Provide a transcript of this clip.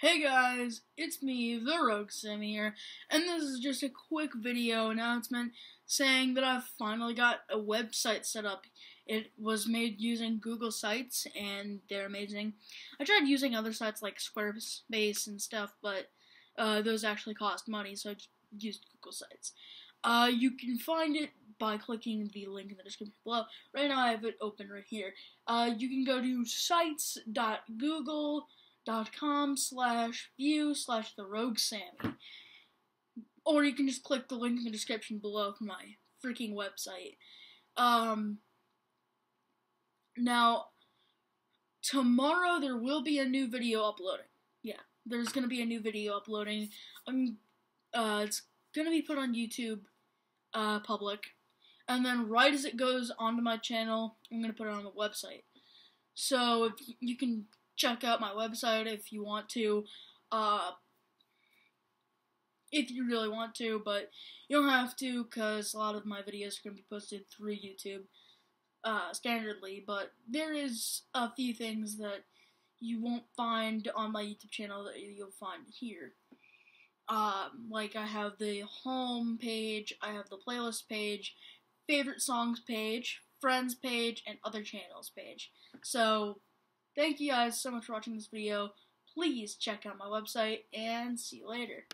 Hey guys, it's me, the Rogue Sammy here, and this is just a quick video announcement saying that I've finally got a website set up. It was made using Google Sites, and they're amazing. I tried using other sites like Squarespace and stuff, but uh, those actually cost money, so I just used Google Sites. Uh, you can find it by clicking the link in the description below. Right now I have it open right here. Uh, you can go to sites.google.com slash view slash the rogue Sammy. Or you can just click the link in the description below for my freaking website. Um, now, tomorrow there will be a new video uploading. Yeah, there's gonna be a new video uploading. I'm, uh, it's gonna be put on YouTube, uh, public, and then right as it goes onto my channel, I'm gonna put it on the website. So if you can check out my website if you want to, uh, if you really want to, but you don't have to because a lot of my videos are gonna be posted through YouTube, uh, standardly. But there is a few things that you won't find on my YouTube channel that you'll find here. Um, like I have the home page, I have the playlist page, favorite songs page, friends page, and other channels page. So, thank you guys so much for watching this video. Please check out my website, and see you later.